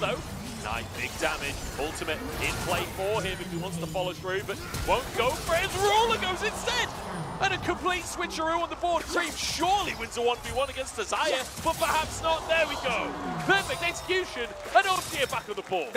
though. Nice, big damage. Ultimate in play for him if he wants to follow through, but won't go for it. Ruler goes instead. And a complete switcheroo on the board. Creme surely wins a 1v1 against Desire, but perhaps not. There we go. Perfect execution, and OMG back on the board.